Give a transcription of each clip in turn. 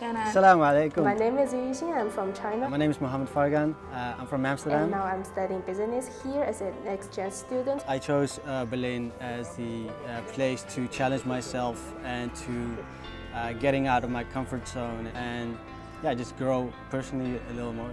Assalamu alaikum. My name is Yu Yixin. I'm from China. My name is Mohammed Fargan. Uh, I'm from Amsterdam. And now I'm studying business here as an exchange student. I chose uh, Berlin as the uh, place to challenge myself and to uh, getting out of my comfort zone and yeah, just grow personally a little more.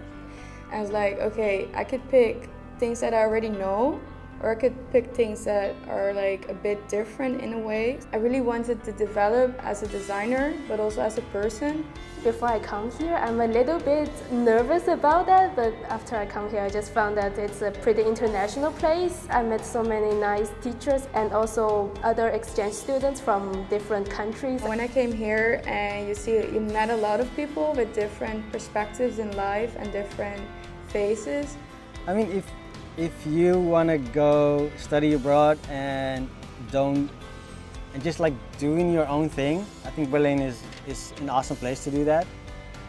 I was like, okay, I could pick things that I already know or I could pick things that are like a bit different in a way. I really wanted to develop as a designer, but also as a person. Before I come here, I'm a little bit nervous about that, but after I come here, I just found that it's a pretty international place. I met so many nice teachers and also other exchange students from different countries. When I came here and you see, you met a lot of people with different perspectives in life and different faces. I mean, if if you want to go study abroad and don't and just like doing your own thing i think berlin is is an awesome place to do that.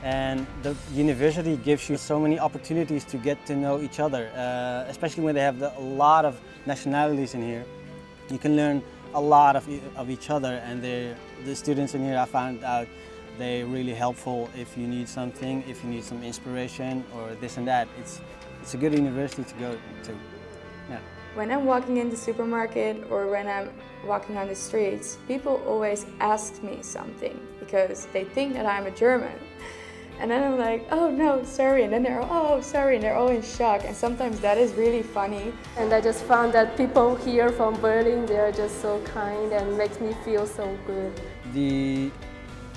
And the university gives you so many opportunities to get to know each other uh, especially when they have the, a lot of nationalities in here. You can learn a lot of, of each other and the students in here i found out they're really helpful if you need something if you need some inspiration or this and that. It's it's a good university to go to. Yeah. When I'm walking in the supermarket or when I'm walking on the streets, people always ask me something because they think that I'm a German. And then I'm like, oh no, sorry. And then they're, oh, sorry. And they're all in shock. And sometimes that is really funny. And I just found that people here from Berlin, they're just so kind and makes me feel so good. The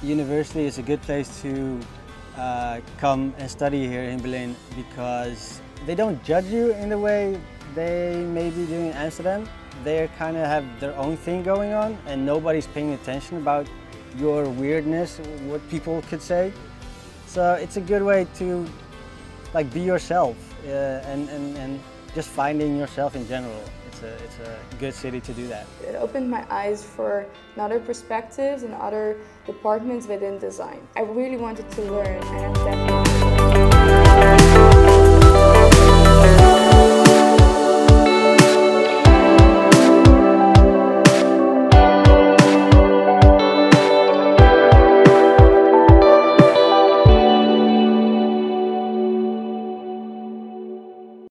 university is a good place to uh, come and study here in Berlin because they don't judge you in the way they may be doing in Amsterdam. They kind of have their own thing going on and nobody's paying attention about your weirdness, what people could say. So it's a good way to like be yourself uh, and, and, and just finding yourself in general. It's a, it's a good city to do that. It opened my eyes for other perspectives and other departments within design. I really wanted to learn and I'm definitely